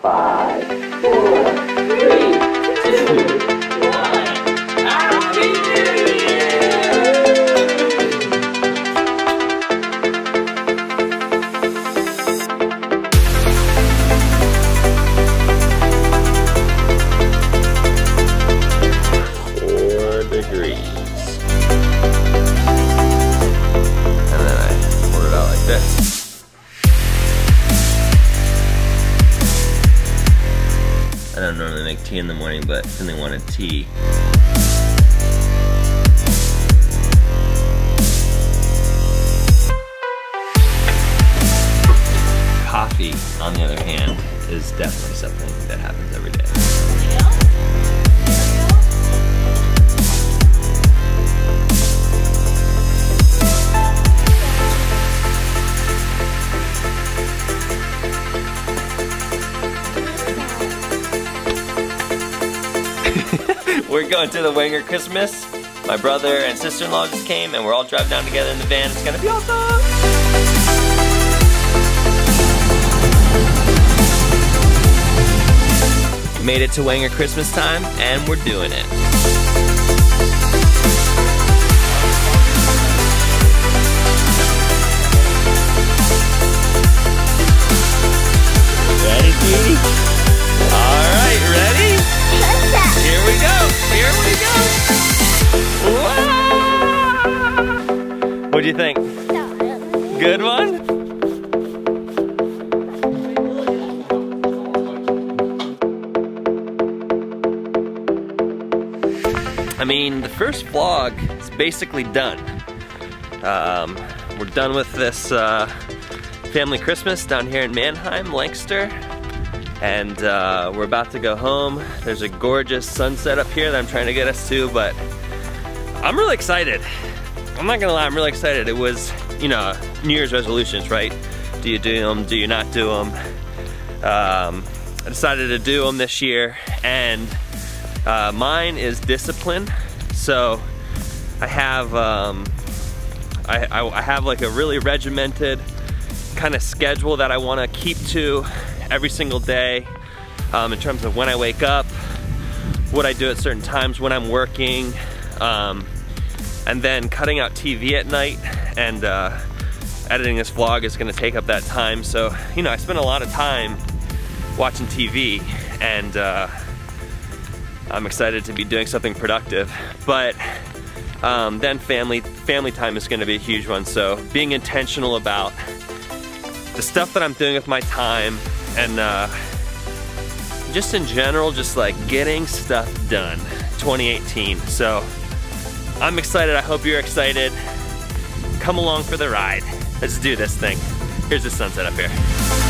Five, four, three, two, one. Four degrees. And then I pour it out like this. Normally make tea in the morning, but Finley wanted tea. Coffee, on the other hand, is definitely something that happens every day. We're going to the Wanner Christmas. My brother and sister-in-law just came and we're all driving down together in the van. It's gonna be awesome. Made it to Wanner Christmas time and we're doing it. You think? Good one? I mean, the first vlog is basically done. Um, we're done with this uh, family Christmas down here in Manheim, Lancaster. And uh, we're about to go home. There's a gorgeous sunset up here that I'm trying to get us to, but I'm really excited. I'm not gonna lie, I'm really excited. It was, you know, New Year's resolutions, right? Do you do them? Do you not do them? Um, I decided to do them this year, and uh, mine is discipline. So I have, um, I, I, I have like a really regimented kind of schedule that I want to keep to every single day um, in terms of when I wake up, what I do at certain times when I'm working, um, and then cutting out TV at night and uh, editing this vlog is gonna take up that time. So, you know, I spend a lot of time watching TV and uh, I'm excited to be doing something productive. But um, then family, family time is gonna be a huge one. So being intentional about the stuff that I'm doing with my time and uh, just in general, just like getting stuff done 2018. So I'm excited. I hope you're excited. Come along for the ride. Let's do this thing. Here's the sunset up here.